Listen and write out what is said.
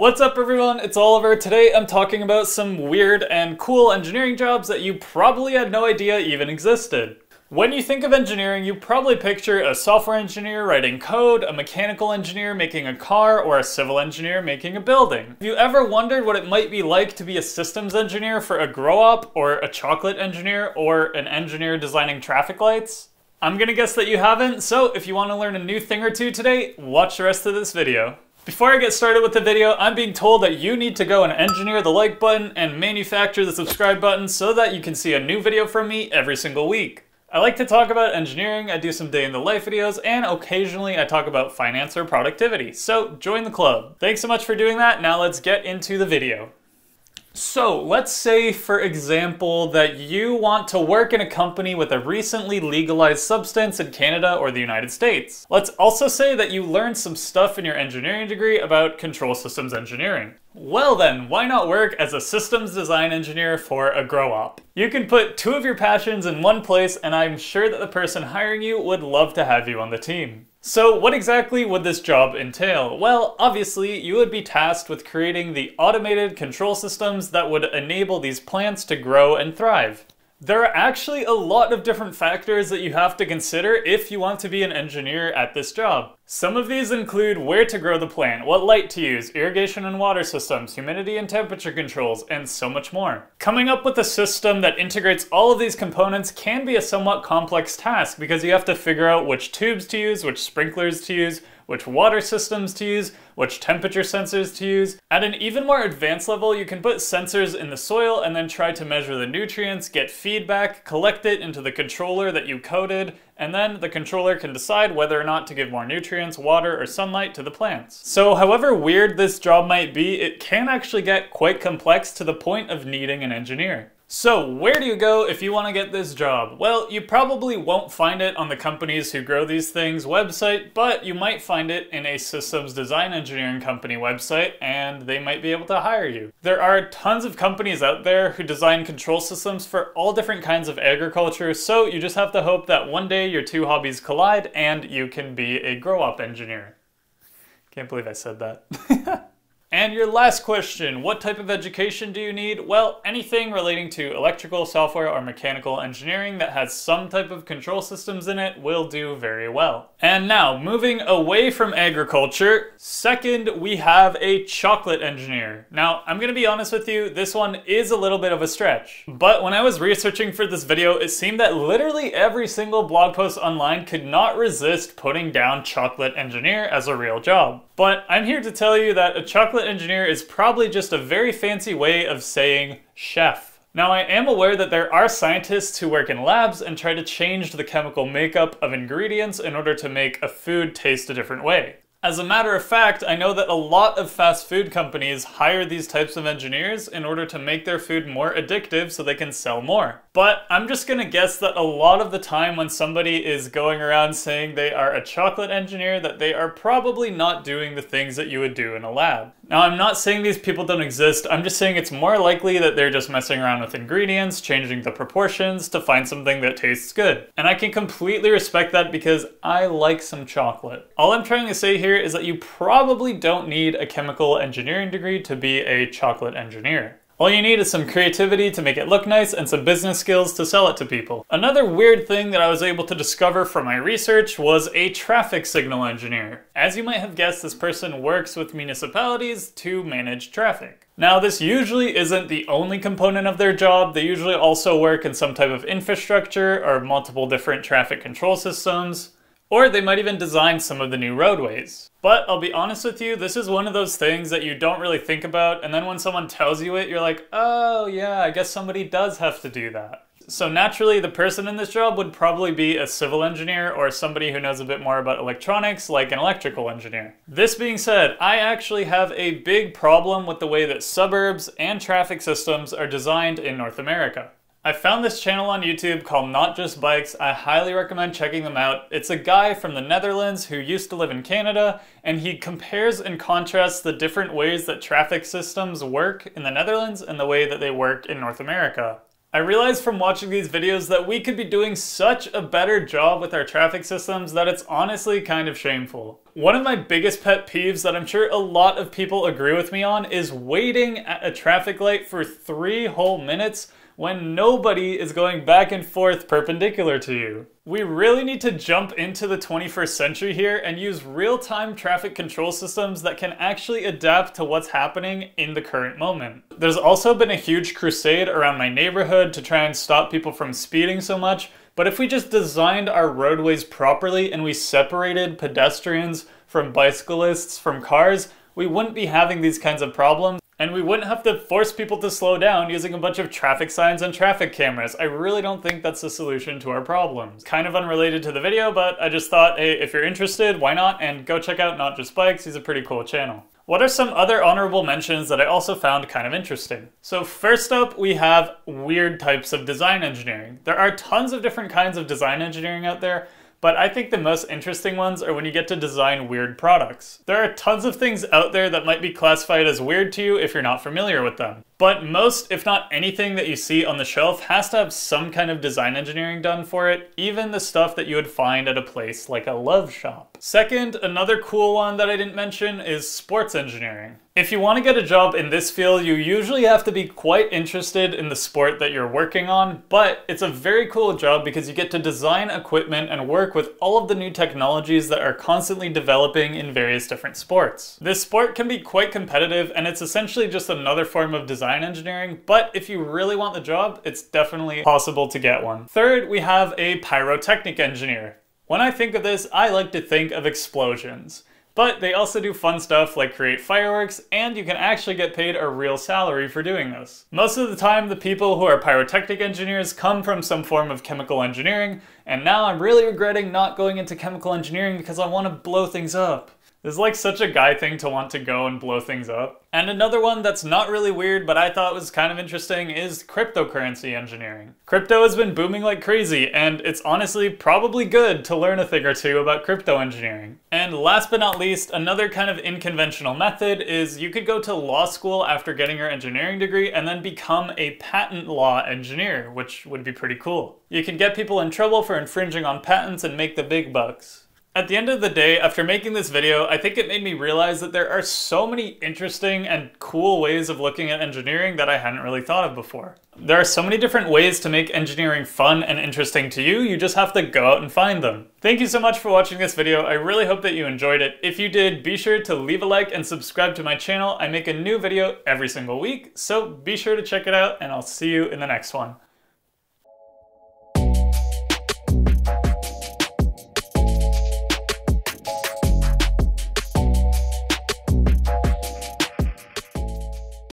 What's up everyone, it's Oliver. Today I'm talking about some weird and cool engineering jobs that you probably had no idea even existed. When you think of engineering, you probably picture a software engineer writing code, a mechanical engineer making a car, or a civil engineer making a building. Have you ever wondered what it might be like to be a systems engineer for a grow-op, or a chocolate engineer, or an engineer designing traffic lights? I'm gonna guess that you haven't, so if you want to learn a new thing or two today, watch the rest of this video. Before I get started with the video, I'm being told that you need to go and engineer the like button and manufacture the subscribe button so that you can see a new video from me every single week. I like to talk about engineering, I do some day in the life videos, and occasionally I talk about finance or productivity, so join the club. Thanks so much for doing that, now let's get into the video. So let's say, for example, that you want to work in a company with a recently legalized substance in Canada or the United States. Let's also say that you learned some stuff in your engineering degree about control systems engineering. Well then, why not work as a systems design engineer for a grow-op? You can put two of your passions in one place and I'm sure that the person hiring you would love to have you on the team. So what exactly would this job entail? Well, obviously you would be tasked with creating the automated control systems that would enable these plants to grow and thrive. There are actually a lot of different factors that you have to consider if you want to be an engineer at this job. Some of these include where to grow the plant, what light to use, irrigation and water systems, humidity and temperature controls, and so much more. Coming up with a system that integrates all of these components can be a somewhat complex task because you have to figure out which tubes to use, which sprinklers to use, which water systems to use, which temperature sensors to use. At an even more advanced level, you can put sensors in the soil and then try to measure the nutrients, get feedback, collect it into the controller that you coded, and then the controller can decide whether or not to give more nutrients, water, or sunlight to the plants. So however weird this job might be, it can actually get quite complex to the point of needing an engineer. So where do you go if you want to get this job? Well, you probably won't find it on the companies who grow these things website, but you might find it in a systems design engineering company website and they might be able to hire you. There are tons of companies out there who design control systems for all different kinds of agriculture, so you just have to hope that one day your two hobbies collide and you can be a grow-op engineer. Can't believe I said that. And your last question, what type of education do you need? Well, anything relating to electrical, software, or mechanical engineering that has some type of control systems in it will do very well. And now, moving away from agriculture, second, we have a chocolate engineer. Now, I'm gonna be honest with you, this one is a little bit of a stretch. But when I was researching for this video, it seemed that literally every single blog post online could not resist putting down chocolate engineer as a real job. But I'm here to tell you that a chocolate engineer is probably just a very fancy way of saying chef. Now, I am aware that there are scientists who work in labs and try to change the chemical makeup of ingredients in order to make a food taste a different way. As a matter of fact, I know that a lot of fast food companies hire these types of engineers in order to make their food more addictive so they can sell more. But I'm just gonna guess that a lot of the time when somebody is going around saying they are a chocolate engineer, that they are probably not doing the things that you would do in a lab. Now, I'm not saying these people don't exist, I'm just saying it's more likely that they're just messing around with ingredients, changing the proportions to find something that tastes good. And I can completely respect that because I like some chocolate. All I'm trying to say here is that you probably don't need a chemical engineering degree to be a chocolate engineer. All you need is some creativity to make it look nice and some business skills to sell it to people. Another weird thing that I was able to discover from my research was a traffic signal engineer. As you might have guessed, this person works with municipalities to manage traffic. Now, this usually isn't the only component of their job. They usually also work in some type of infrastructure or multiple different traffic control systems. Or they might even design some of the new roadways. But I'll be honest with you, this is one of those things that you don't really think about, and then when someone tells you it, you're like, oh yeah, I guess somebody does have to do that. So naturally, the person in this job would probably be a civil engineer or somebody who knows a bit more about electronics, like an electrical engineer. This being said, I actually have a big problem with the way that suburbs and traffic systems are designed in North America. I found this channel on YouTube called Not Just Bikes. I highly recommend checking them out. It's a guy from the Netherlands who used to live in Canada, and he compares and contrasts the different ways that traffic systems work in the Netherlands and the way that they work in North America. I realized from watching these videos that we could be doing such a better job with our traffic systems that it's honestly kind of shameful. One of my biggest pet peeves that I'm sure a lot of people agree with me on is waiting at a traffic light for three whole minutes when nobody is going back and forth perpendicular to you. We really need to jump into the 21st century here and use real-time traffic control systems that can actually adapt to what's happening in the current moment. There's also been a huge crusade around my neighborhood to try and stop people from speeding so much, but if we just designed our roadways properly and we separated pedestrians from bicyclists from cars, we wouldn't be having these kinds of problems and we wouldn't have to force people to slow down using a bunch of traffic signs and traffic cameras. I really don't think that's the solution to our problems. Kind of unrelated to the video, but I just thought, hey, if you're interested, why not? And go check out Not Just Bikes, he's a pretty cool channel. What are some other honorable mentions that I also found kind of interesting? So first up, we have weird types of design engineering. There are tons of different kinds of design engineering out there, but I think the most interesting ones are when you get to design weird products. There are tons of things out there that might be classified as weird to you if you're not familiar with them. But most, if not anything that you see on the shelf has to have some kind of design engineering done for it, even the stuff that you would find at a place like a love shop. Second, another cool one that I didn't mention is sports engineering. If you want to get a job in this field, you usually have to be quite interested in the sport that you're working on, but it's a very cool job because you get to design equipment and work with all of the new technologies that are constantly developing in various different sports. This sport can be quite competitive and it's essentially just another form of design engineering, but if you really want the job, it's definitely possible to get one. Third, we have a pyrotechnic engineer. When I think of this, I like to think of explosions. But they also do fun stuff like create fireworks, and you can actually get paid a real salary for doing this. Most of the time, the people who are pyrotechnic engineers come from some form of chemical engineering, and now I'm really regretting not going into chemical engineering because I want to blow things up. This is like such a guy thing to want to go and blow things up. And another one that's not really weird, but I thought was kind of interesting is cryptocurrency engineering. Crypto has been booming like crazy, and it's honestly probably good to learn a thing or two about crypto engineering. And last but not least, another kind of unconventional method is you could go to law school after getting your engineering degree and then become a patent law engineer, which would be pretty cool. You can get people in trouble for infringing on patents and make the big bucks. At the end of the day, after making this video, I think it made me realize that there are so many interesting and cool ways of looking at engineering that I hadn't really thought of before. There are so many different ways to make engineering fun and interesting to you, you just have to go out and find them. Thank you so much for watching this video, I really hope that you enjoyed it. If you did, be sure to leave a like and subscribe to my channel. I make a new video every single week, so be sure to check it out and I'll see you in the next one.